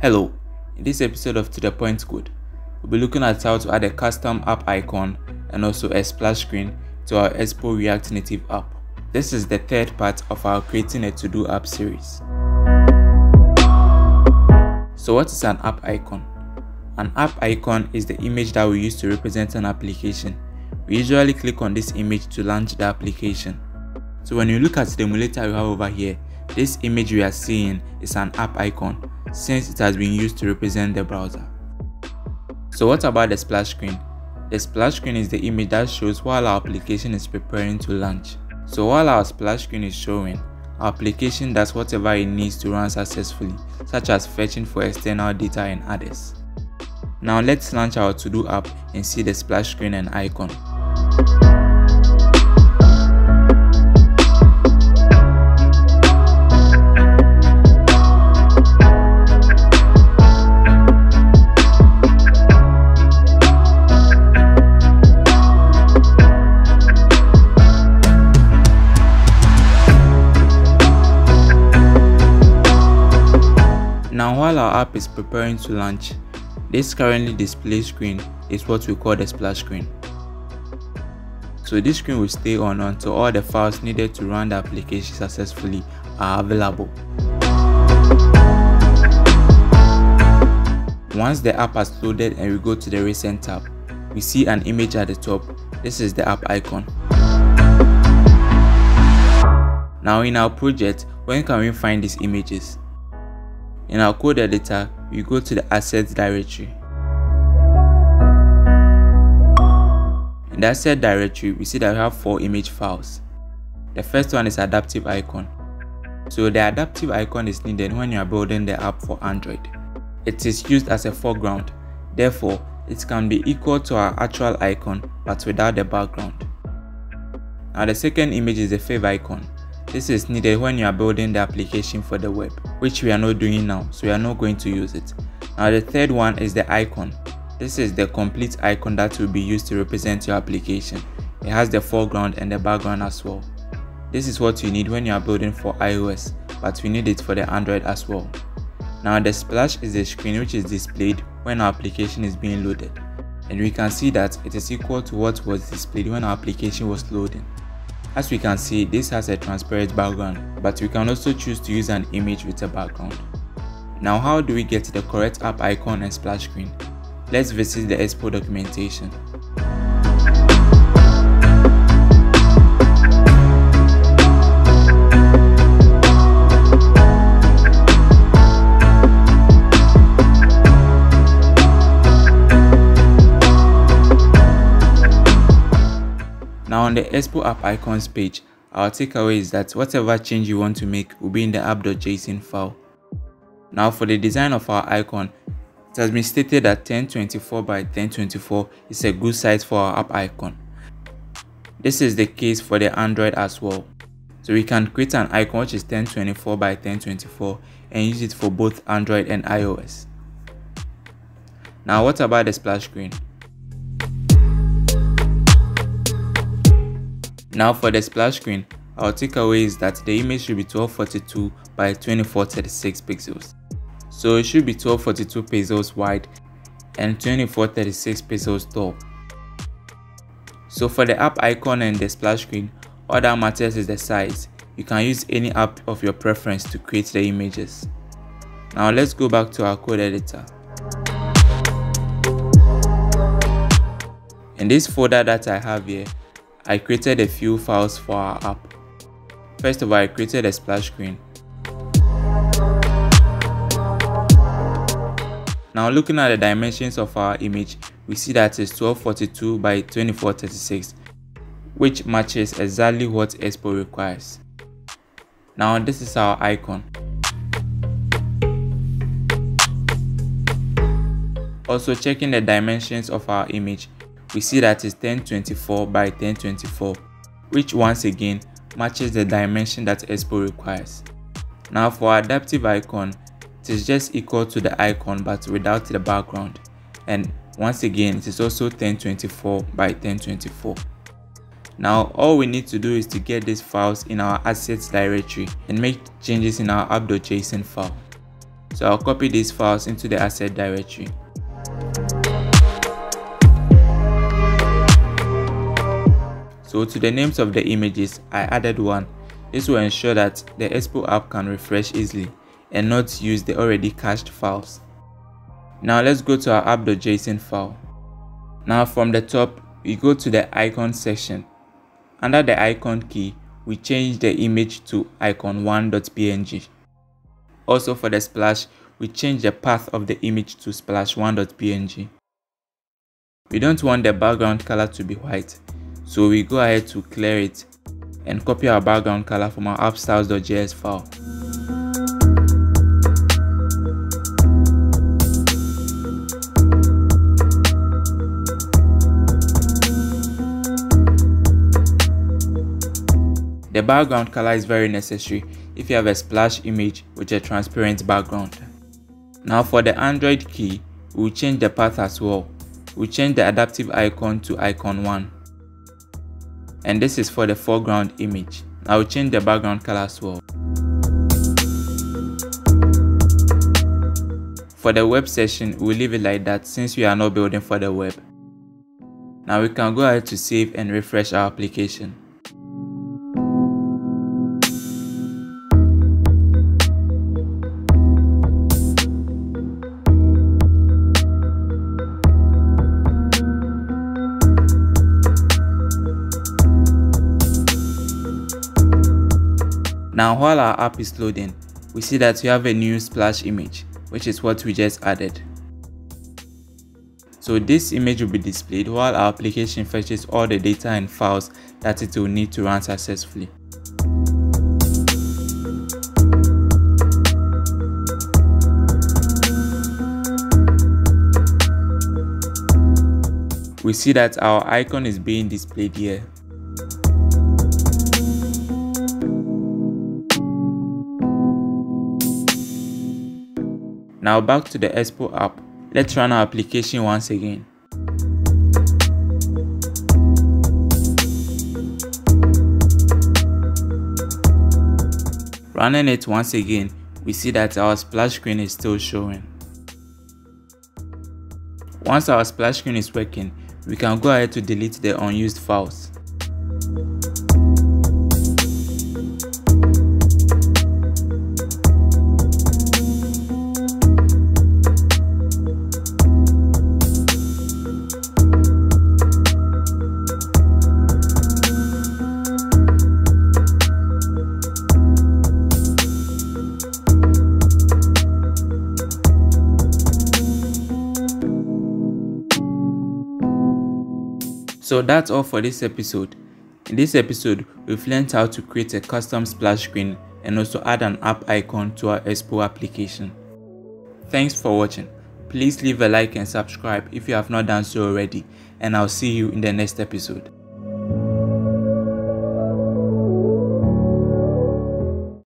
Hello, in this episode of To The Point Code, we'll be looking at how to add a custom app icon and also a splash screen to our Expo React Native app. This is the third part of our Creating a To-Do app series. So what is an app icon? An app icon is the image that we use to represent an application. We usually click on this image to launch the application. So when you look at the emulator we have over here, this image we are seeing is an app icon since it has been used to represent the browser. So what about the splash screen? The splash screen is the image that shows while our application is preparing to launch. So while our splash screen is showing, our application does whatever it needs to run successfully, such as fetching for external data and others. Now let's launch our to-do app and see the splash screen and icon. While our app is preparing to launch, this currently display screen is what we call the splash screen. So this screen will stay on until all the files needed to run the application successfully are available. Once the app has loaded and we go to the recent tab, we see an image at the top. This is the app icon. Now in our project, when can we find these images? In our code editor, we go to the assets directory. In the asset directory, we see that we have four image files. The first one is adaptive icon. So the adaptive icon is needed when you are building the app for Android. It is used as a foreground, therefore it can be equal to our actual icon but without the background. Now the second image is the fav icon. This is needed when you are building the application for the web, which we are not doing now, so we are not going to use it. Now the third one is the icon. This is the complete icon that will be used to represent your application. It has the foreground and the background as well. This is what you need when you are building for iOS, but we need it for the Android as well. Now the splash is the screen which is displayed when our application is being loaded. And we can see that it is equal to what was displayed when our application was loading. As we can see, this has a transparent background, but we can also choose to use an image with a background. Now how do we get the correct app icon and splash screen? Let's visit the Expo documentation. Now on the Expo app icons page, our takeaway is that whatever change you want to make will be in the app.json file. Now for the design of our icon, it has been stated that 1024 by 1024 is a good size for our app icon. This is the case for the Android as well. So we can create an icon which is 1024 by 1024 and use it for both Android and iOS. Now what about the splash screen? Now for the splash screen, our takeaway is that the image should be 1242 by 2436 pixels. So it should be 1242 pixels wide and 2436 pixels tall. So for the app icon and the splash screen, all that matters is the size. You can use any app of your preference to create the images. Now let's go back to our code editor. In this folder that I have here, I created a few files for our app. First of all, I created a splash screen. Now looking at the dimensions of our image, we see that it's 1242 by 2436, which matches exactly what Expo requires. Now this is our icon. Also checking the dimensions of our image, we see that it's 1024 by 1024, which once again matches the dimension that Expo requires. Now for adaptive icon, it is just equal to the icon but without the background and once again it is also 1024 by 1024. Now all we need to do is to get these files in our assets directory and make changes in our app.json file. So I'll copy these files into the asset directory. So to the names of the images, I added one. This will ensure that the Expo app can refresh easily and not use the already cached files. Now let's go to our app.json file. Now from the top, we go to the icon section. Under the icon key, we change the image to icon1.png. Also for the splash, we change the path of the image to splash1.png. We don't want the background color to be white, so we go ahead to clear it and copy our background color from our appstyles.js file. The background color is very necessary if you have a splash image with a transparent background. Now for the Android key, we'll change the path as well. We'll change the adaptive icon to icon 1. And this is for the foreground image. I will change the background color as well. For the web session, we'll leave it like that since we are not building for the web. Now we can go ahead to save and refresh our application. Now while our app is loading, we see that we have a new splash image, which is what we just added. So this image will be displayed while our application fetches all the data and files that it will need to run successfully. We see that our icon is being displayed here. Now back to the Expo app. Let's run our application once again. Running it once again, we see that our splash screen is still showing. Once our splash screen is working, we can go ahead to delete the unused files. So that's all for this episode. In this episode, we've learned how to create a custom splash screen and also add an app icon to our Expo application. Thanks for watching. Please leave a like and subscribe if you have not done so already and I'll see you in the next episode.